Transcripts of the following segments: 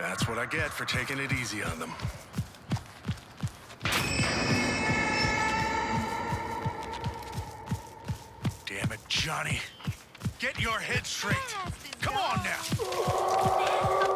That's what I get for taking it easy on them. Damn it, Johnny. Get your head straight. Come on now.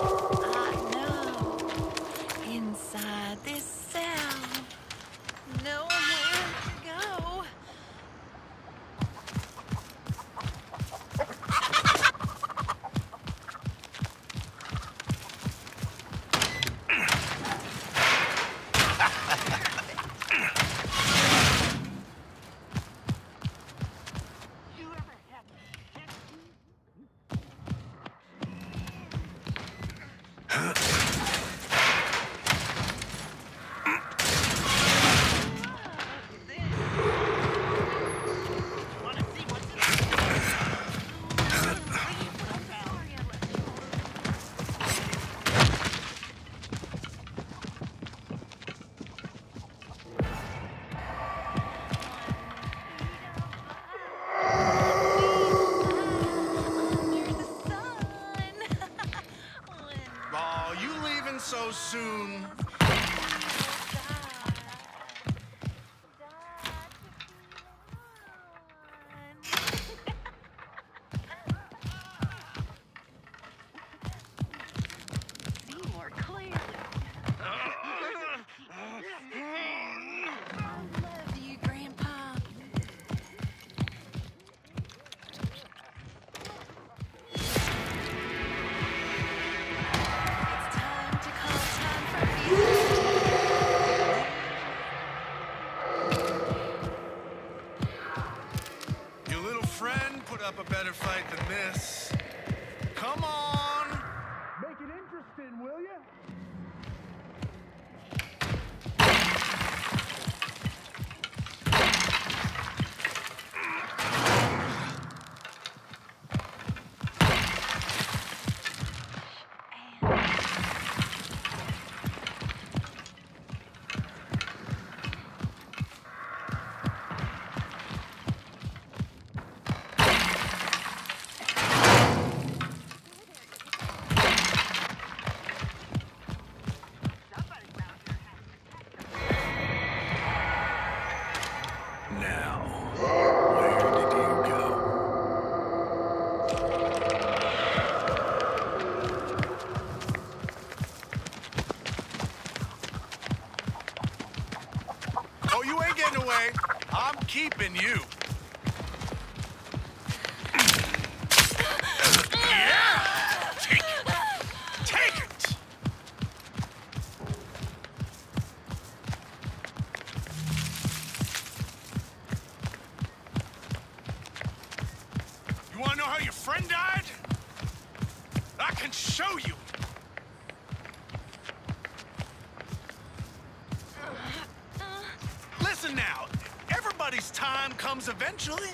Time comes eventually.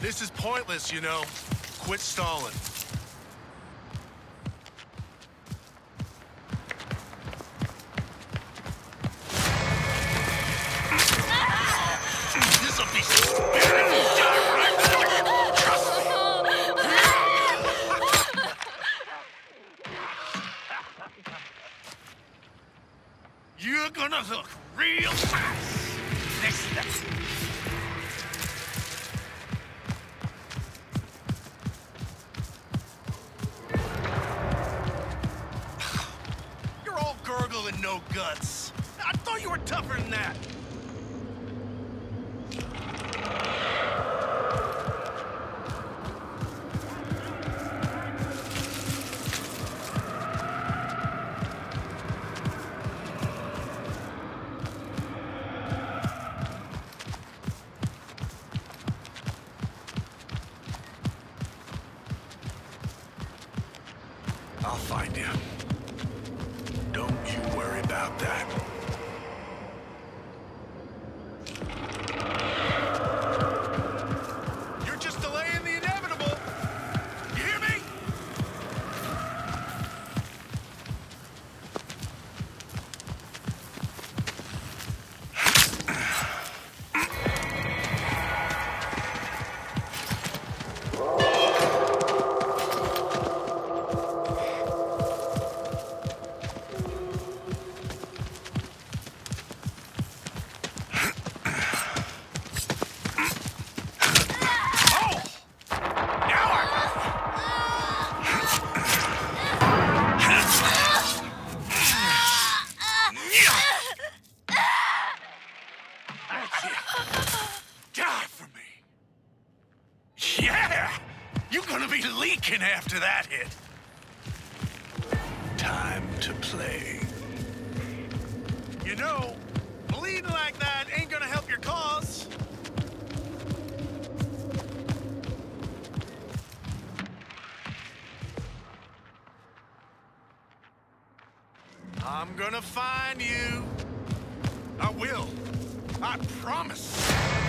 This is pointless, you know. Quit stalling. govern that? I'm gonna find you. I will. I promise.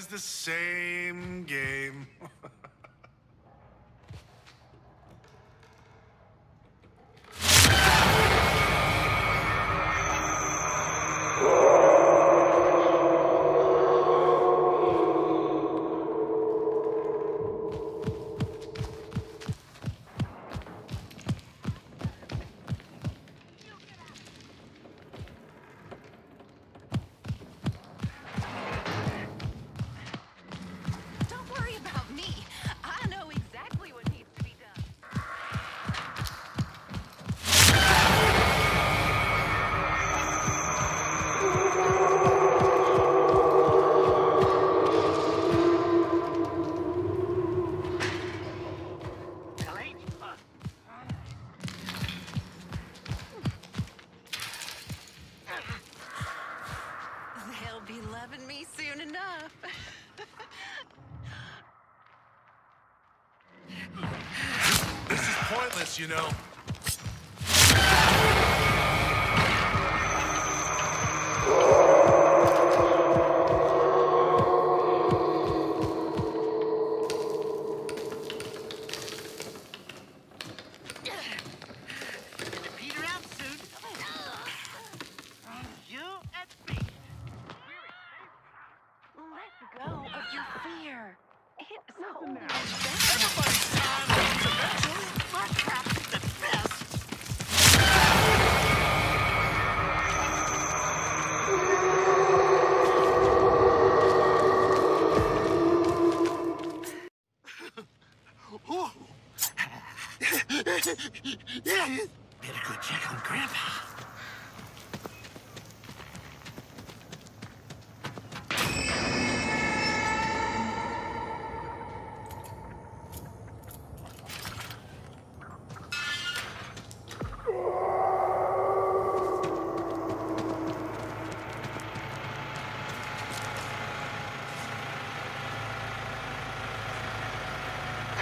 It's the same game. know.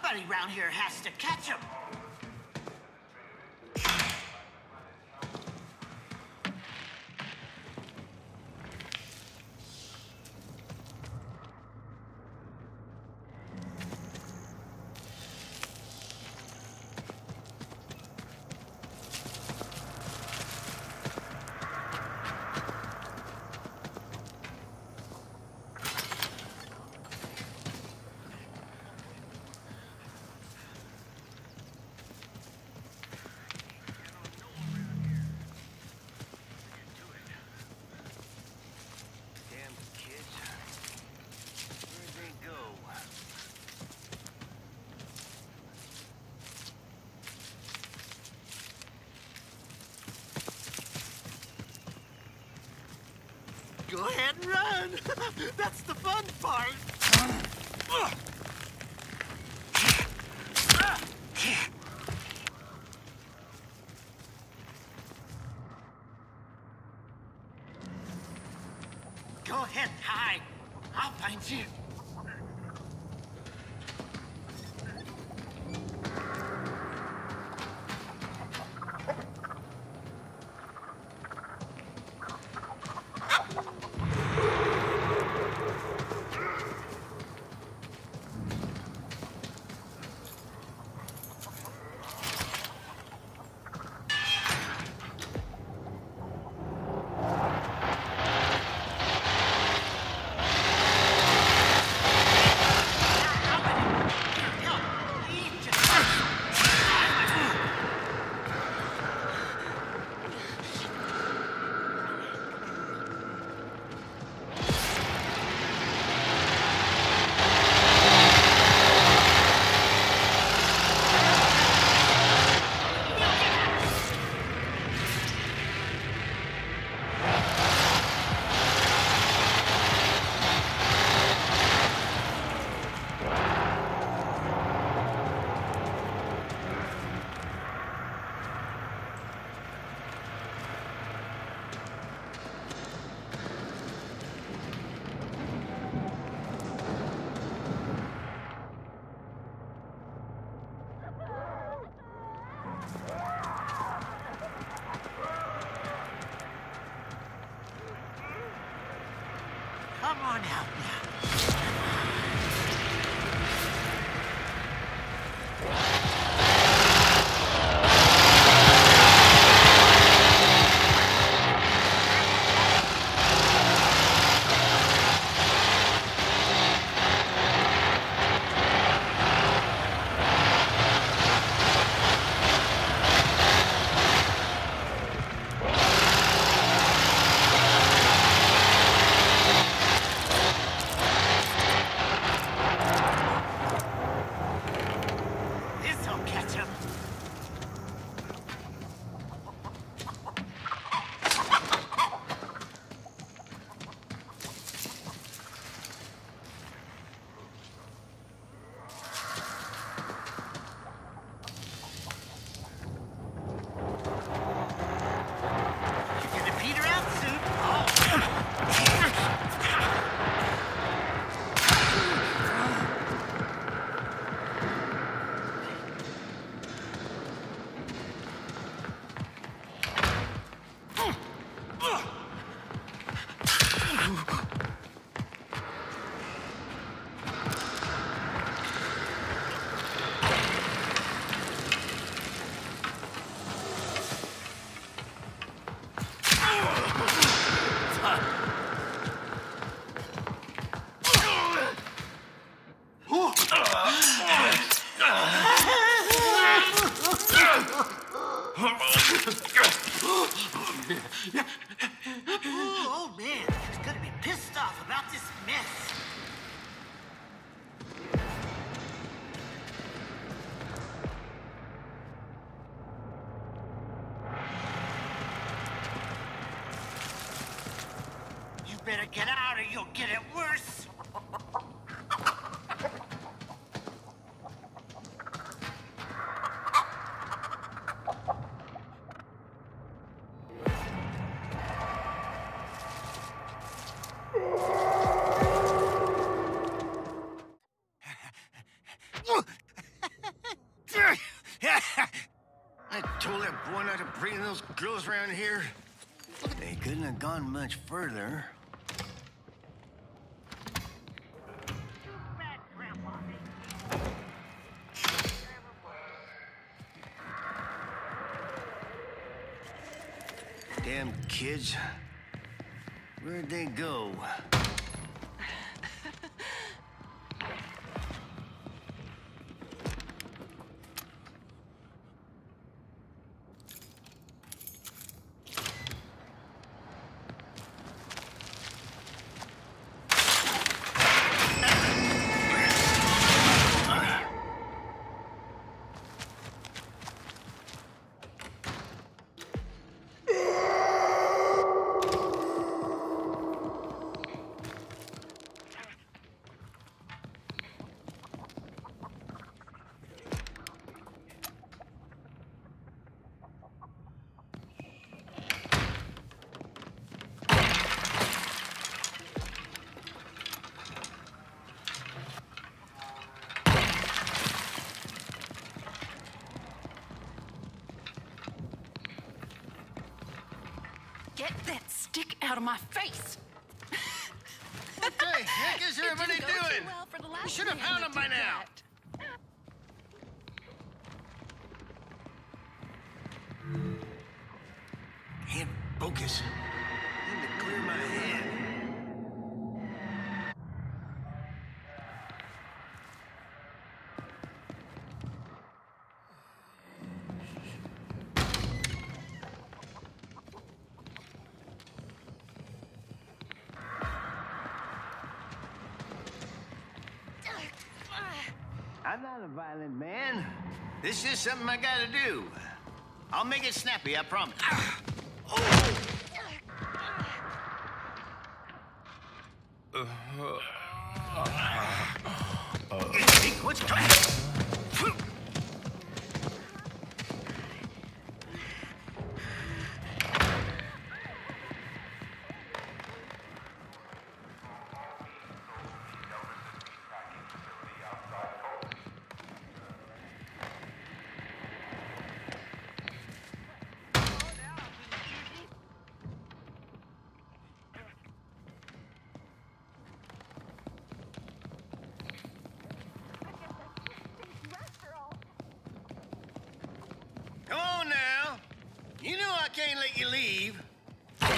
Somebody around here has to catch him. Damn kids. Where'd they go? Go ahead and run. That's the fun part. Better get out or you'll get it worse. I told that boy not to bring those girls around here. They couldn't have gone much Damn kids. Where'd they go? Get that stick out of my face! The heck is everybody doing? well for the You should have found him by now. that. A man. This is something I gotta do. I'll make it snappy, I promise. Hey, oh. uh, can't let you leave. Okay.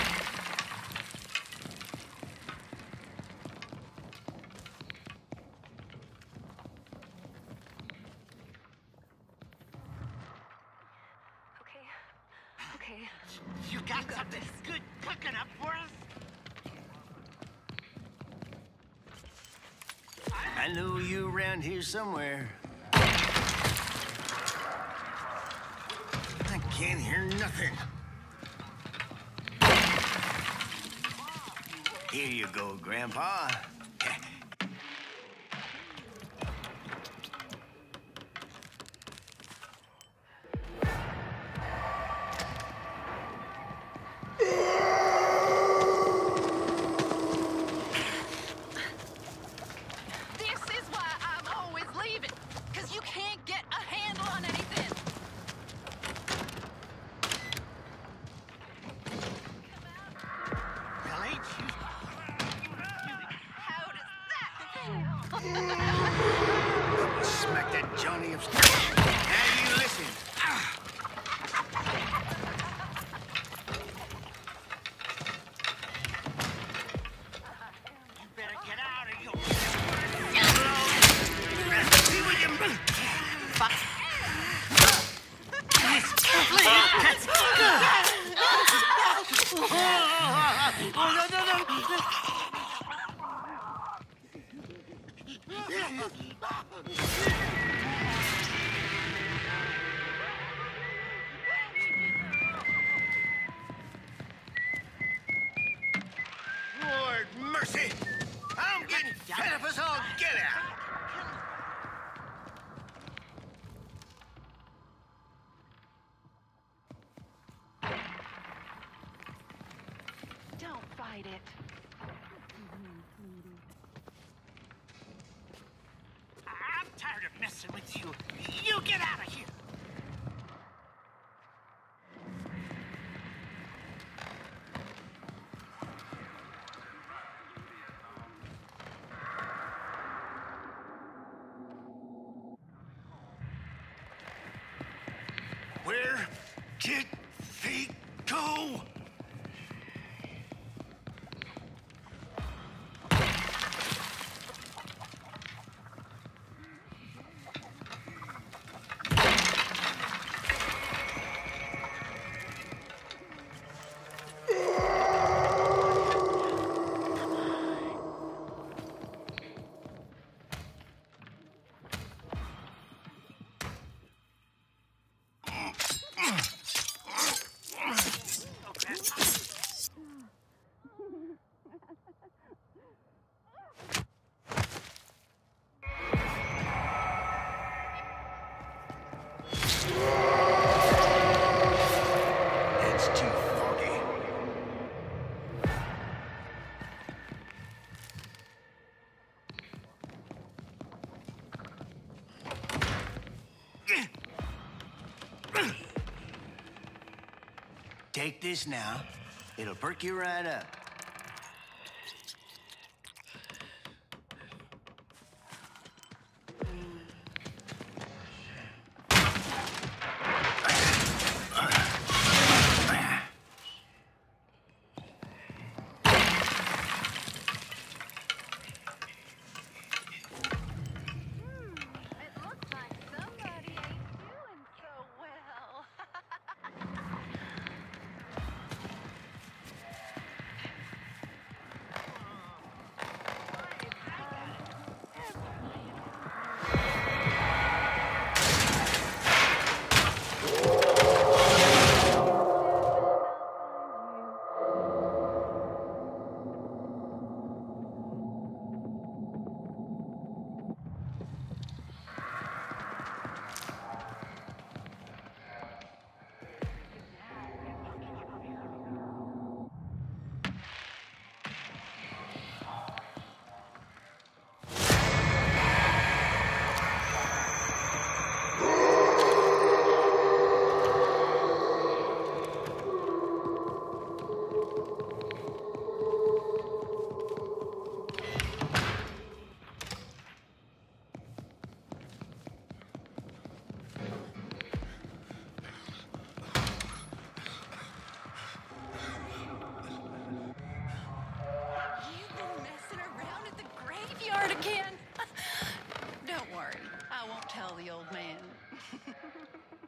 Okay. You got something good cooking up for us? I know you around here somewhere. I can't hear nothing. Here you go, Grandpa. mercy! I'm getting fed up as all get out! Take this now. It'll perk you right up. again. Don't worry, I won't tell the old man.